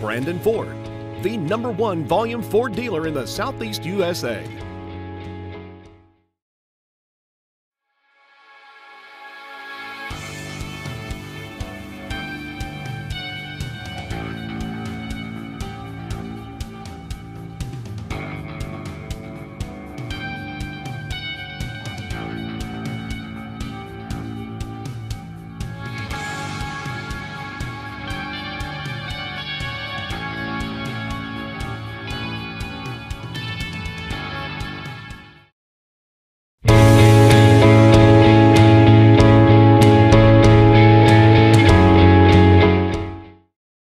Brandon Ford, the number one volume Ford dealer in the Southeast USA.